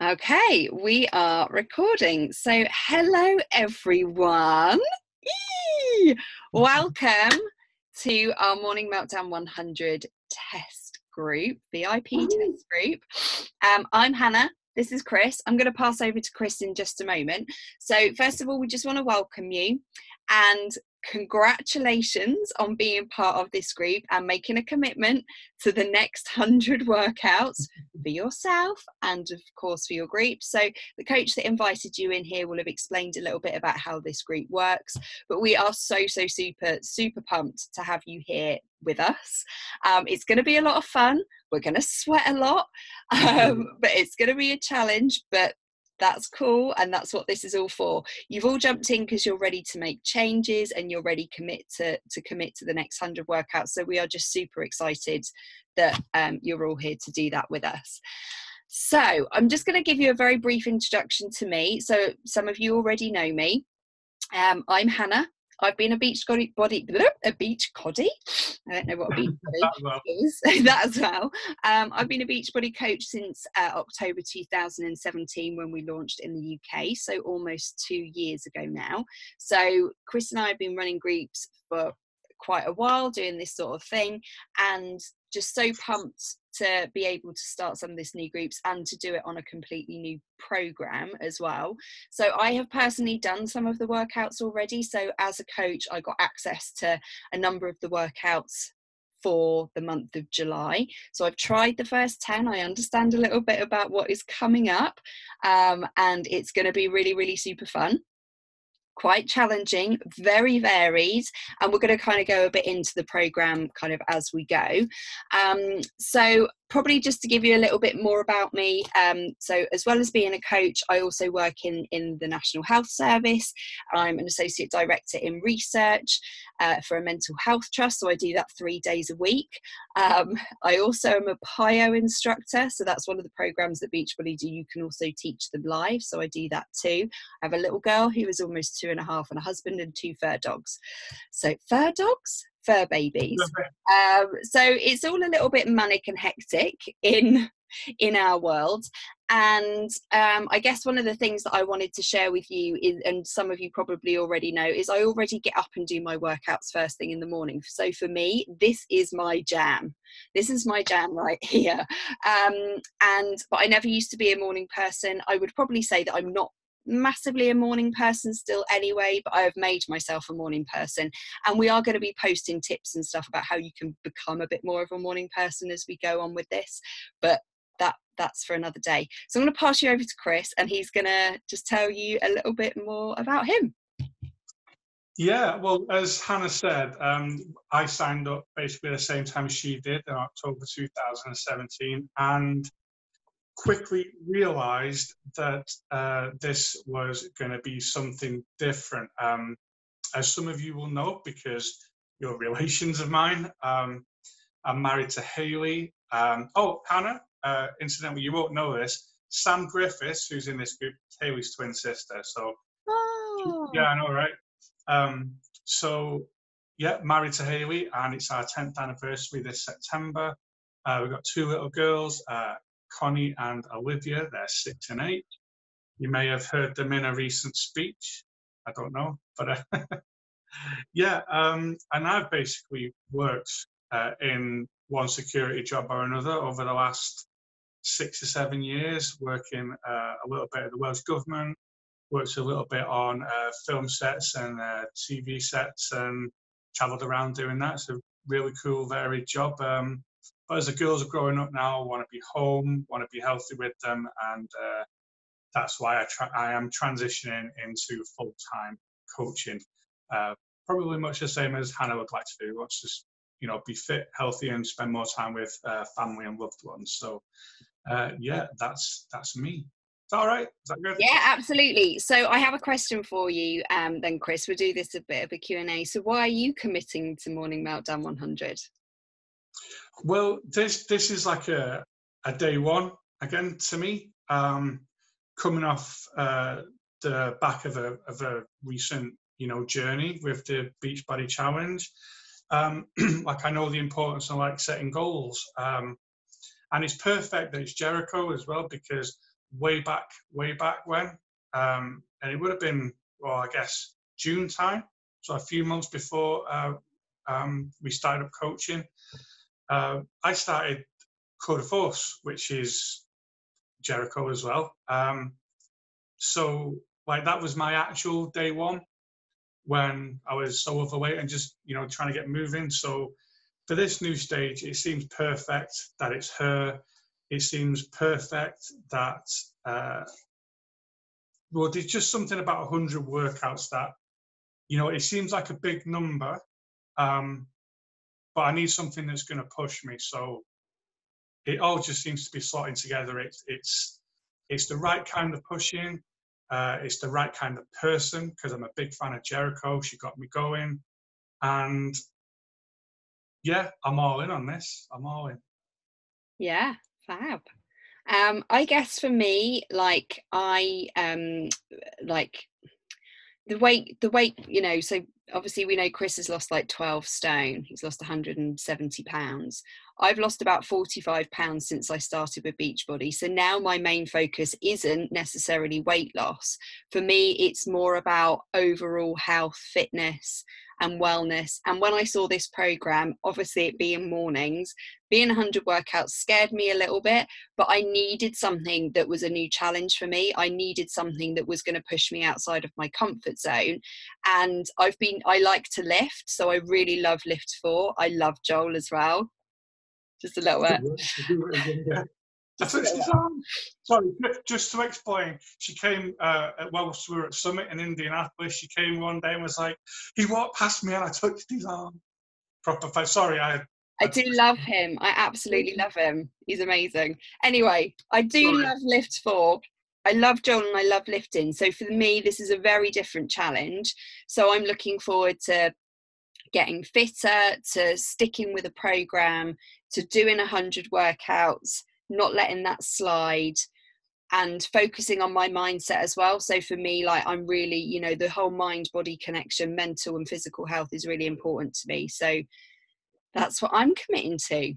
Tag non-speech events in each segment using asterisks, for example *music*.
Okay, we are recording. So, hello everyone. Eee! *laughs* Welcome to our Morning Meltdown 100 test group, VIP Ooh. test group. Um, I'm Hannah. This is Chris. I'm going to pass over to Chris in just a moment. So, first of all, we just want to welcome you and congratulations on being part of this group and making a commitment to the next 100 workouts *laughs* for yourself and of course for your group. So the coach that invited you in here will have explained a little bit about how this group works but we are so so super super pumped to have you here with us. Um, it's going to be a lot of fun. We're going to sweat a lot *laughs* um, but it's going to be a challenge but that's cool and that's what this is all for. You've all jumped in because you're ready to make changes and you're ready commit to to commit to the next 100 workouts so we are just super excited that um, you're all here to do that with us. So i'm just going to give you a very brief introduction to me so some of you already know me. Um, i'm hannah I've been a beach body, body a beach coddy. I don't know what a beach *laughs* body is. *laughs* that as well. Um, I've been a Beachbody coach since uh, October 2017 when we launched in the UK, so almost two years ago now. So Chris and I have been running groups for quite a while doing this sort of thing, and just so pumped to be able to start some of this new groups and to do it on a completely new program as well. So I have personally done some of the workouts already. So as a coach, I got access to a number of the workouts for the month of July. So I've tried the first 10. I understand a little bit about what is coming up, um, and it's going to be really, really super fun quite challenging, very varied, and we're going to kind of go a bit into the program kind of as we go. Um, so probably just to give you a little bit more about me um, so as well as being a coach i also work in in the national health service. I'm an associate director in research uh, for a mental health trust so i do that three days a week. Um, i also am a PiYo instructor so that's one of the programs that beachbody do. You can also teach them live so i do that too. I have a little girl who is almost two and a half and a husband and two fur dogs. So fur dogs fur *laughs* babies. Um, so it's all a little bit manic and hectic in *laughs* in our world. And um, I guess one of the things that I wanted to share with you is, and some of you probably already know, is I already get up and do my workouts first thing in the morning. So for me, this is my jam. This is my jam right *laughs* here. Um, and but I never used to be a morning person. I would probably say that I'm not massively a morning person still anyway, but I have made myself a morning person. And we are going to be posting tips and stuff about how you can become a bit more of a morning person as we go on with this. But that that's for another day. So I'm going to pass you over to Chris and he's going to just tell you a little bit more about him. Yeah, well, as Hannah said, um, I signed up basically the same time she did in October 2017. And quickly realized that uh, this was going to be something different. Um, as some of you will know, because you're *laughs* relations of mine, um, I'm married to Haley. Um, oh, Hannah, uh, incidentally, you won't know this. Sam Griffiths, who's in this group, Haley's twin sister. So, oh. yeah, I know, right? Um, so, yeah, married to Haley, and it's our 10th anniversary this September. Uh, we've got two little girls, uh, Connie and Olivia. They're six and eight. You may have heard them in a recent speech. I don't know, but uh, *laughs* yeah. Um, and I've basically worked uh, in one security job or another over the last six or seven years, working uh, a little bit at the Welsh Government, worked a little bit on uh, film sets and uh, TV sets, and travelled around doing that. It's a really cool, varied job. Um, but as the girls are growing up now, I want to be home, want to be healthy with them, and uh, that's why I, tra- I am transitioning into full time coaching. Uh, probably much the same as Hannah would like to do. Wants to, you know, be fit, healthy, and spend more time with uh, family and loved ones. So, uh, yeah, that's that's me. Is that all right? Is that good? Yeah, absolutely. So I have a question for you um, then, Chris. We'll do this a bit of a Q&A. So why are you committing to Morning Meltdown 100? Well, this this is like a a day one again to me. Um, coming off uh, the back of a of a recent you know journey with the Beachbody Challenge. Um, *clears throat* like I know the importance of like setting goals, um, and it's perfect that it's Jericho as well because way back, way back when, um, and it would have been, well, I guess June time, so a few months before uh, um, we started up coaching. Uh, I started Core de Force, which is Jericho as well. Um, so like that was my actual day one when I was so overweight and just you know trying to get moving. So for this new stage, it seems perfect that it's her. It seems perfect that uh, well, there's just something about 100 workouts that you know it seems like a big number, um, but I need something that's going to push me. So it all just seems to be slotting together. It's it's it's the right kind of pushing. Uh, it's the right kind of person because I'm a big fan of Jericho. She got me going, and yeah, I'm all in on this. I'm all in. Yeah, fab. Um, I guess for me, like I um like the weight the weight, you know, so obviously we know Chris has lost like 12 stone. He's lost 170 pounds. I've lost about 45 pounds since I started with Beachbody. So now my main focus isn't necessarily weight loss. For me, it's more about overall health, fitness, and wellness. And when I saw this program, obviously it being mornings, being 100 workouts scared me a little bit, but I needed something that was a new challenge for me. I needed something that was going to push me outside of my comfort zone. And I've been, I like to lift, so I really love LIIFT4. I love Joel as well. Just a little bit. *laughs* Sorry, just to explain, she came uh, whilst we were at Summit in Indianapolis. She came one day and was like, "He walked past me and I touched his arm." Proper. Fight. Sorry, I. I do love him. I absolutely love him. He's amazing. Anyway, I do Sorry. love LIIFT4. I love Joel and I love lifting. So for me, this is a very different challenge. So I'm looking forward to getting fitter, to sticking with a program, to doing a hundred workouts not letting that slide and focusing on my mindset as well so for me like i'm really you know the whole mind body connection mental and physical health is really important to me so that's what i'm committing to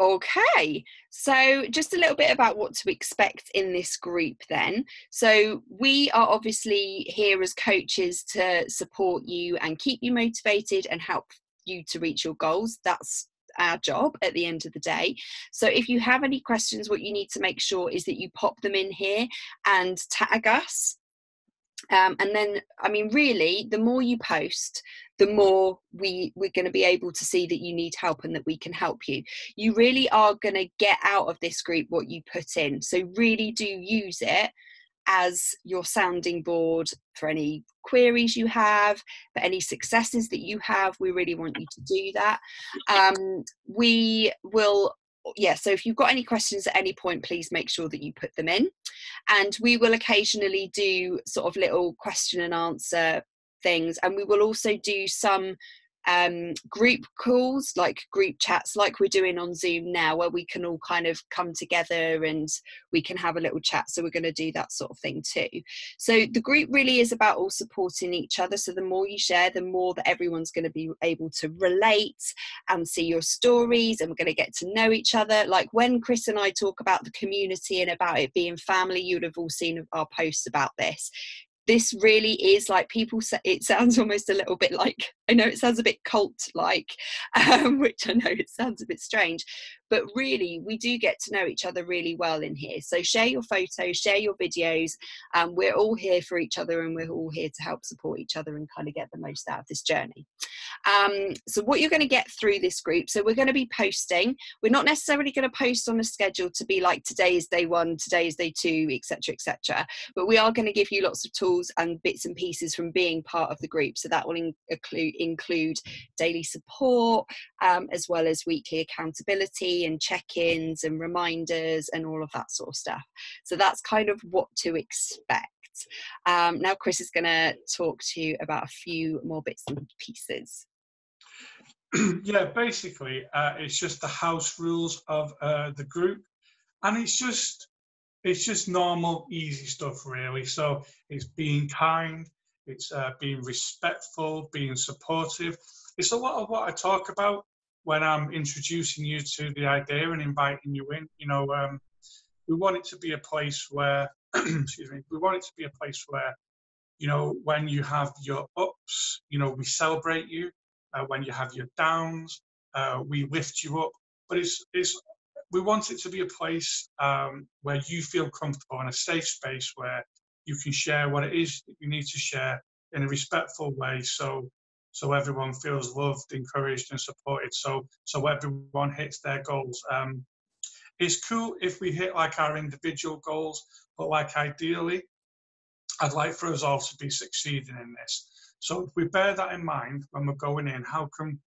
okay so just a little bit about what to expect in this group then so we are obviously here as coaches to support you and keep you motivated and help you to reach your goals that's our job at the end of the day. So if you have any questions, what you need to make sure is that you pop them in here and tag us. Um, and then, I mean, really, the more you post, the more we we're going to be able to see that you need help and that we can help you. You really are going to get out of this group what you put in. So really do use it as your sounding board for any queries you have, for any successes that you have. We really want you to do that. Um, we will yeah so if you've got any questions at any point please make sure that you put them in. And we will occasionally do sort of little question and answer things and we will also do some um, group calls, like group chats, like we're doing on Zoom now, where we can all kind of come together and we can have a little chat. So we're going to do that sort of thing too. So the group really is about all supporting each other. So the more you share, the more that everyone's going to be able to relate and see your stories, and we're going to get to know each other. Like when Chris and I talk about the community and about it being family, you would have all seen our posts about this this really is like people say it sounds *laughs* almost a little bit like i know it sounds a bit cult like *laughs* um, which i know it sounds a bit strange but really we do get to know each other really well in here. So share your photos share your videos um, we're all here for each other and we're all here to help support each other and kind of get the most out of this journey. Um, so what you're going to get through this group so we're going to be posting. We're not necessarily going to post on a schedule to be like today is day one today is day two etc etc but we are going to give you lots of tools and bits and pieces from being part of the group. So that will include include daily support um, as well as weekly accountability and check-ins and reminders and all of that sort of stuff. So that's kind of what to expect. Um, now chris is going to talk to you about a few more bits and pieces. *clears throat* Yeah basically uh, it's just the house rules of uh, the group. And it's just it's just normal easy stuff really. So it's being kind it's uh, being respectful being supportive. It's a lot of what i talk about when I'm introducing you to the idea and inviting you in. You know, um, we want it to be a place where, *clears throat* excuse me, we want it to be a place where, you know, when you have your ups, you know, we celebrate you. Uh, when you have your downs, uh, we lift you up. But it's, it's, we want it to be a place um, where you feel comfortable and a safe space where you can share what it is that you need to share in a respectful way. So, so everyone feels loved, encouraged, and supported. So, so everyone hits their goals. Um, it's cool if we hit like our individual goals, but like ideally, I'd like for us all to be succeeding in this. So if we bear that in mind when we're going in, how come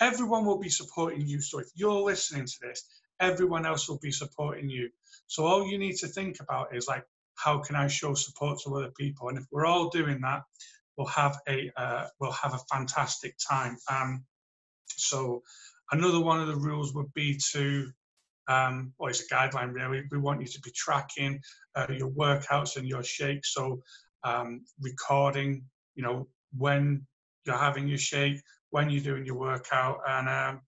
everyone will be supporting you? So if you're listening to this, everyone else will be supporting you. So all you need to think about is like, how can I show support to other people? And if we're all doing that, we'll have a uh, we'll have a fantastic time. Um, so another one of the rules would be to um, well, it's a guideline really. We want you to be tracking uh, your workouts and your shakes. So um, recording, you know, when you're having your shake, when you're doing your workout, and um,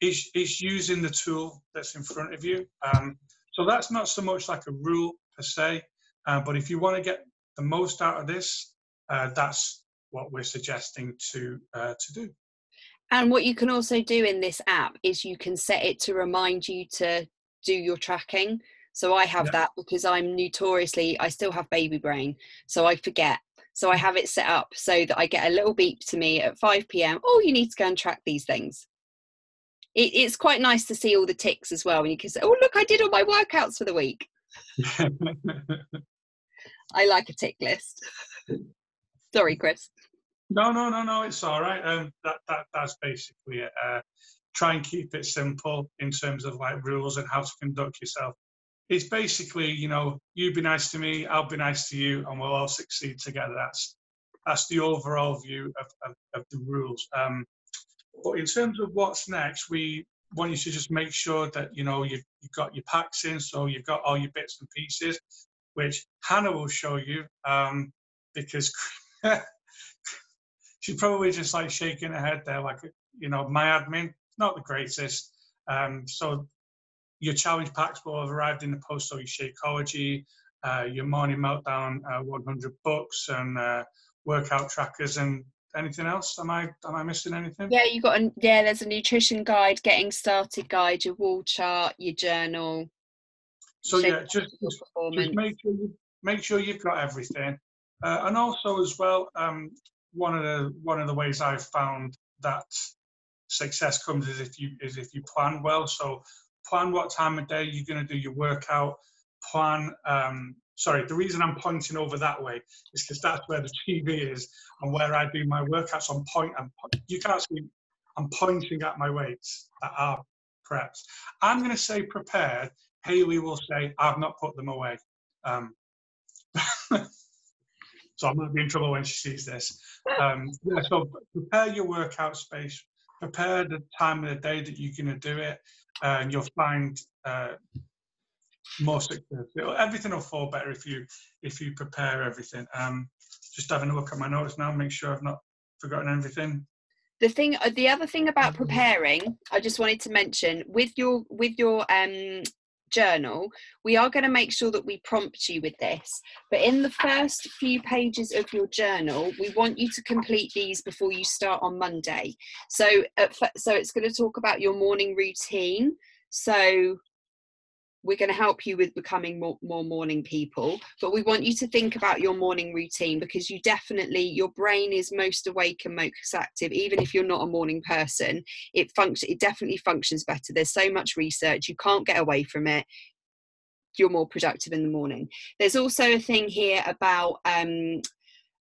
it's, it's using the tool that's in front of you. Um, so that's not so much like a rule per se, uh, but if you want to get the most out of this, that's what we're suggesting to uh, to do. And what you can also do in this app is you can set it to remind you to do your tracking. So I have yeah. that because I'm notoriously, I still have baby brain. So I forget. So I have it set up so that I get a little beep to me at 5 p.m. Oh, you need to go and track these things. It, it's quite nice to see all the ticks as well. And you can say, oh, look, I did all my workouts for the week. *laughs* I like a tick list. *laughs* Sorry, Chris. No, no, no, no. It's all right. Um, that that that's basically it. Uh, try and keep it simple in terms of like rules and how to conduct yourself. It's basically, you know, you be nice to me, I'll be nice to you, and we'll all succeed together. That's that's the overall view of, of, of the rules. Um, but in terms of what's next, we want you to just make sure that you know you've, you've got your packs in, so you've got all your bits and pieces, which Hannah will show you um, because *laughs* *laughs* she's probably just like shaking her head there, like you know, my admin not the greatest. Um, so your challenge packs will have arrived in the post. So your Shakeology, uh, your morning meltdown, uh, 100 books, and uh, workout trackers, and anything else? Am I am I missing anything? Yeah, you got a yeah. There's a nutrition guide, getting started guide, your wall chart, your journal. So yeah, just, just, make sure you make sure you've got everything, uh, and also as well, um, one of the one of the ways I've found that success comes is if you is if you plan well. So plan what time of day you're going to do your workout. Plan. Um, sorry, the reason I'm pointing over that way is because that's where the TV is and where I do my workouts. On point, and you can't see. I'm pointing at my weights that are prepped. I'm going to say prepared. Haley will say I've not put them away. Um, *laughs* so I might be in trouble when she sees this. Um, yeah, so prepare your workout space, prepare the time of the day that you're going to do it, and you'll find uh, more success. It'll, everything will fall better if you if you prepare everything. Um, just having a look at my notes now, make sure I've not forgotten everything the thing uh, the other thing about preparing i just wanted to mention with your with your um journal, we are going to make sure that we prompt you with this. But in the first few pages of your journal, we want you to complete these before you start on Monday. So, uh, so it's going to talk about your morning routine. So we're going to help you with becoming more, more morning people but we want you to think about your morning routine because you definitely your brain is most awake and most active even if you're not a morning person. It function it definitely functions better. There's so much research you can't get away from it. You're more productive in the morning. There's also a thing here about um,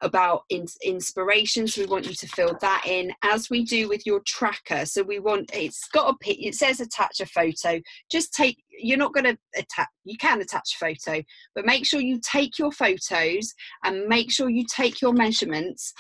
about in, inspiration so we want you to fill that in as we do with your tracker. So we want it's got a it says attach a photo. Just take you're not going to attach you can attach a photo but make sure you take your photos and make sure you take your measurements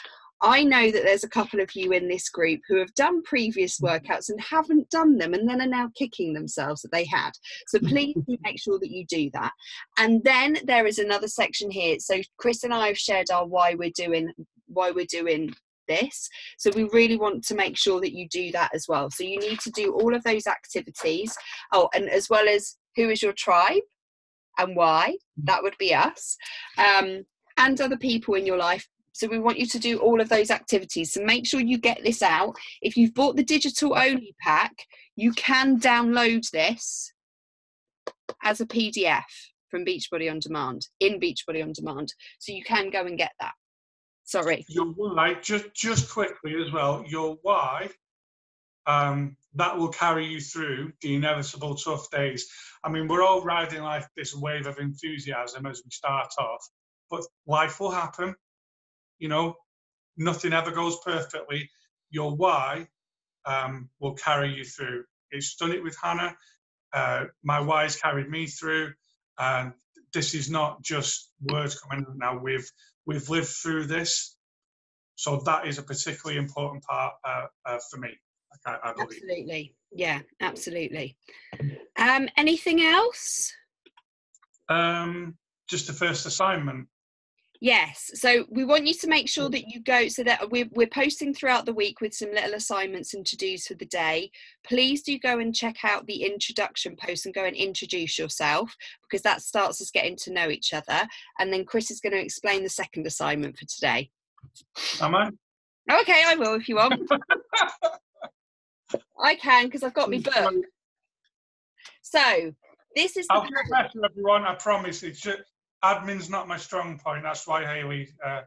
I know that there's a couple of you in this group who have done previous mm-hmm. workouts and haven't done them and then are now kicking themselves that they had. So please make sure that you do that. And then there is another section here. So Chris and I have shared our why we're doing why we're doing this. So we really want to make sure that you do that as well. So you need to do all of those activities. Oh, and as well as who is your tribe and why. That would be us. Um, and other people in your life. So we want you to do all of those activities. So make sure you get this out. If you've bought the digital only pack, you can download this as a PDF from Beachbody on Demand in Beachbody on Demand. So you can go and get that. Sorry. Your why, just just quickly as well, your why, um, that will carry you through the inevitable tough days. I mean, we're all riding like this wave of enthusiasm as we start off, but life will happen. You know, nothing ever goes perfectly. Your why um, will carry you through. It's done it with Hannah. Uh, my why's carried me through, and this is not just words coming out now. We've we've lived through this, so that is a particularly important part uh, uh, for me. I, I absolutely, yeah, absolutely. Um, anything else? Um, just the first assignment. Yes. So we want you to make sure mm. that you go so that we're, we're posting throughout the week with some little assignments and to dos for the day. Please do go and check out the introduction post and go and introduce yourself because that starts us getting to know each other. And then Chris is going to explain the second assignment for today. Am I? Okay, I will if you want. *laughs* I can because I've got my book. So this is. I'll get better, everyone. I promise. It's just, admin's not my strong point. That's why Haley uh,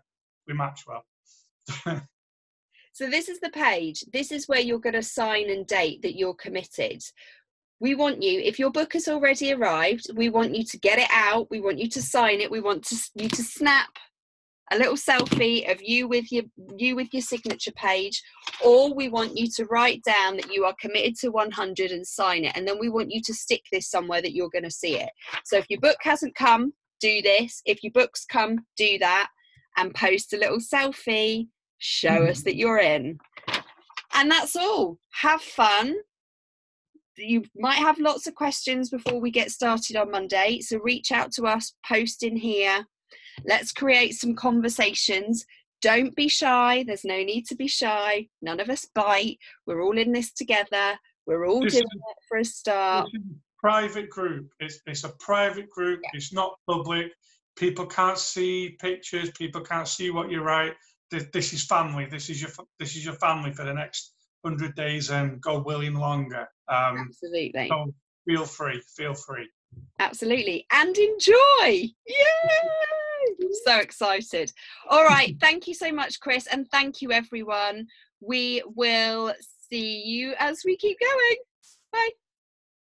we match well. *laughs* so this is the page. This is where you're going to sign and date that you're committed. We want you, if your book has already arrived, we want you to get it out. We want you to sign it. We want to, you to snap a little selfie of you with your you with your signature page or we want you to write down that you are committed to 100 and sign it and then we want you to stick this somewhere that you're going to see it so if your book hasn't come do this. If your books come, do that and post a little selfie. Show us that you're in. And that's all. Have fun. You might have lots of questions before we get started on Monday. So reach out to us, post in here. Let's create some conversations. Don't be shy. There's no need to be shy. None of us bite. We're all in this together. We're all doing it for a start private group. It's, it's a private group. Yeah. It's not public. People can't see pictures. People can't see what you write. This, this is family. This is your this is your family for the next hundred days and God willing longer. Um, Absolutely. So feel free. Feel free. Absolutely, and enjoy. Yay! so excited. All right. *laughs* Thank you so much, Chris, and thank you, everyone. We will see you as we keep going. Bye.